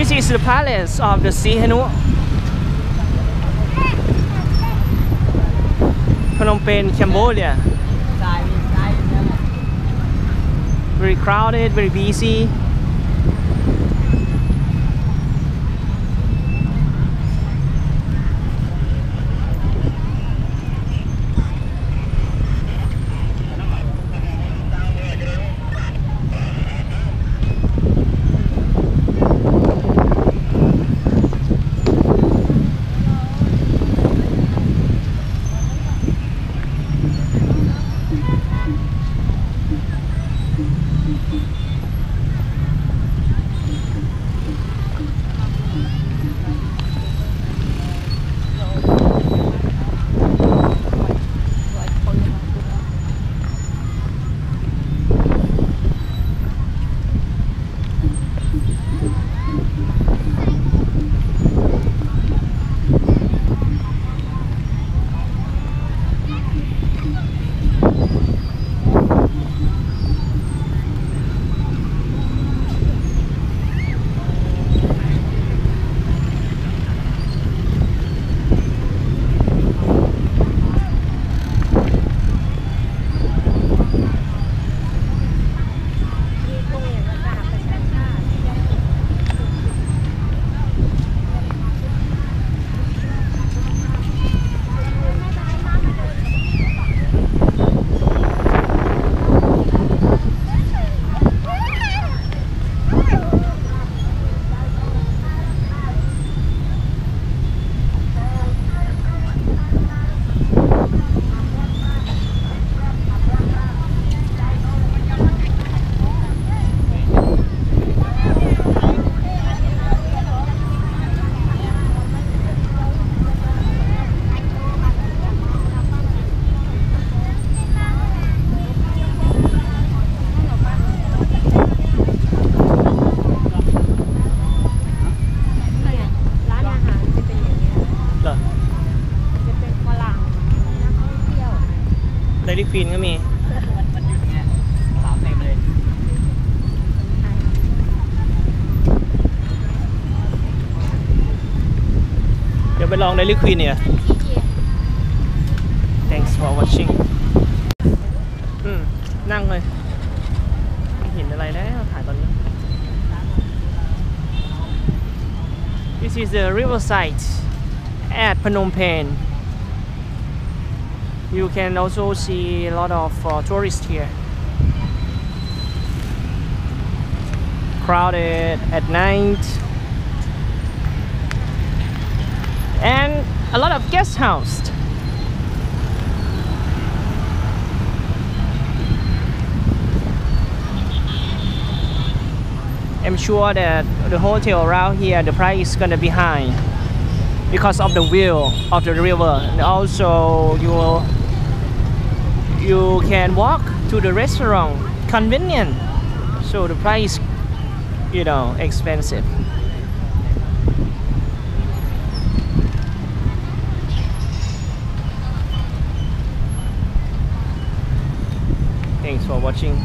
This is the palace of the Sihanu. Phnom Penh, Cambodia. Very crowded, very busy. Dairy Queen ก็มีมันหยุดไงสามเต็มเลยเดี๋ยวไปลอง Dairy Queen เนี่ย Thanks for watching อืมนั่งเลย ไม่เห็นอะไรแล้วถ่ายตอนนี้ This is the riverside at Phnom Penh you can also see a lot of uh, tourists here. Crowded at night. And a lot of guest house I'm sure that the hotel around here the price is gonna be high because of the view of the river. And also you will you can walk to the restaurant. Convenient. So the price you know expensive. Thanks for watching